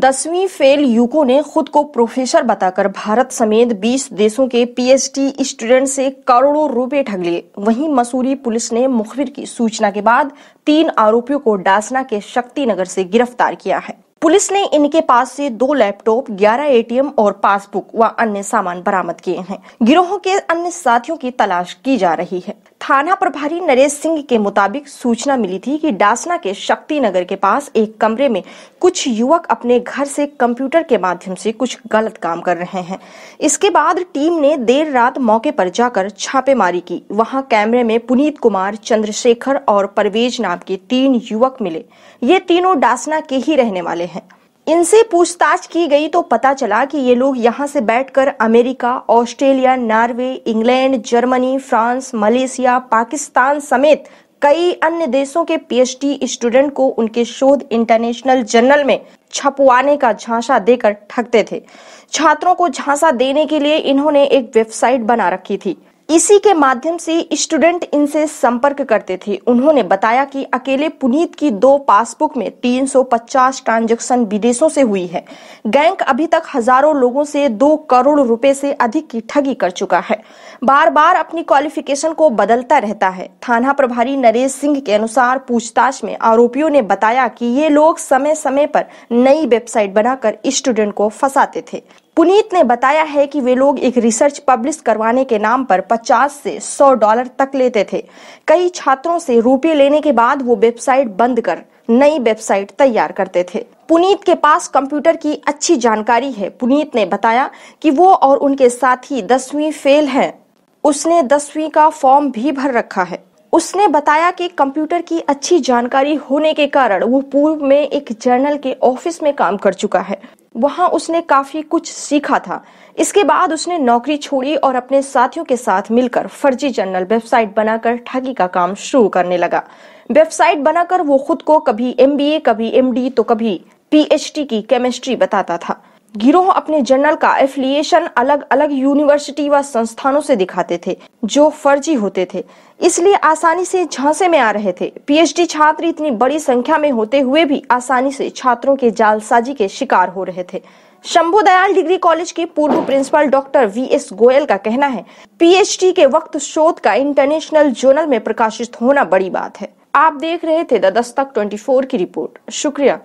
दसवीं fail UCO ने खुद को प्रोफेसर बताकर भारत समेत 20 देशों के पीएचडी स्टूडेंट से करोड़ों रुपए ठग लिए। वहीं मसूरी पुलिस ने मुखबिर की सूचना के बाद तीन आरोपियों को डासना के शक्ति नगर से गिरफ़्तार किया है। पुलिस ने इनके पास से दो लैपटॉप 11 एटीएम और पासबुक व अन्य सामान बरामद किए हैं। गिरोह के अन्य साथियों की तलाश की जा रही है। थाना प्रभारी नरेश सिंह के मुताबिक सूचना मिली थी कि डासना के शक्ति नगर के पास एक कमरे में कुछ युवक अपने घर से कंप्यूटर के माध्यम से कुछ गलत काम कर रहे हैं। इसके बाद टीम ने देर रात मौके पर जाकर छापेमारी की। वहाँ कैमरे में पुनीत कुमार, चंद्रशेखर और परवेज नाम के तीन युवक मिले। ये तीनों डासना के ही रहने वाले हैं। इनसे पूछताछ की गई तो पता चला कि ये लोग यहाँ से बैठकर America, Australia, Norway, England, Germany, France, Malaysia, Pakistan समेत कई अन्य देशों के पीएचडी स्टूडेंट को उनके शोध इंटरनेशनल जर्नल में छपवाने का झांसा देकर ठगते थे। छात्रों को झांसा देने के लिए इन्होंने एक वेबसाइट बना रखी थी। इसी के माध्यम से स्टूडेंट इनसे संपर्क करते थे। उन्होंने बताया कि अकेले पुनीत की दो पासबुक में 350 ट्रांजैक्शन विदेशों से हुई है। गैंग अभी तक हज़ारों लोगों से दो करोड़ रुपए से अधिक की ठगी कर चुका है। बार बार अपनी क्वालिफिकेशन को बदलता रहता है। थाना प्रभारी नरेश सिंह के अनुसार पूछताछ में आरोपियों ने बताया कि ये लोग समय समय पर नई वेबसाइट बनाकर स्टूडेंट को फंसाते थे। पुनीत ने बताया है कि वे लोग एक रिसर्च पब्लिश करवाने के नाम पर 50 से 100 डॉलर तक लेते थे। कई छात्रों से रुपये लेने के बाद वो वेबसाइट बंद कर नई वेबसाइट तैयार करते थे। पुनीत के पास कंप्यूटर की अच्छी जानकारी है। पुनीत ने बताया कि वो और उनके साथी दसवीं फेल हैं। उसने दसवीं का फॉर्म भी भर रखा है। उसने बताया कि कंप्यूटर की अच्छी जानकारी होने के कारण वो पूर्व में एक जर्नल के ऑफ़िस में काम कर चुका है। वहाँ उसने काफ़ी कुछ सीखा था। इसके बाद उसने नौकरी छोड़ी और अपने साथियों के साथ मिलकर फर्जी जर्नल वेबसाइट बनाकर ठगी का काम शुरू करने लगा। वेबसाइट बनाकर वो खुद को कभी एमबीए कभी एमडी तो कभी पीएचडी की केमिस्ट्री बताता था। गिरोह अपने जर्नल का एफिलिएशन अलग अलग यूनिवर्सिटी व संस्थानों से दिखाते थे, जो फर्जी होते थे। इसलिए आसानी से झांसे में आ रहे थे। पीएचडी छात्र इतनी बड़ी संख्या में होते हुए भी आसानी से छात्रों के जालसाजी के शिकार हो रहे थे। शंभु दयाल डिग्री कॉलेज के पूर्व principal doctor V S Goyal का कहना है पीएचडी के वक्त शोध का इंटरनेशनल जर्नल में प्रकाशित होना बड़ी बात है। आप देख रहे थे द दस्तक 24 की रिपोर्ट। शुक्रिया।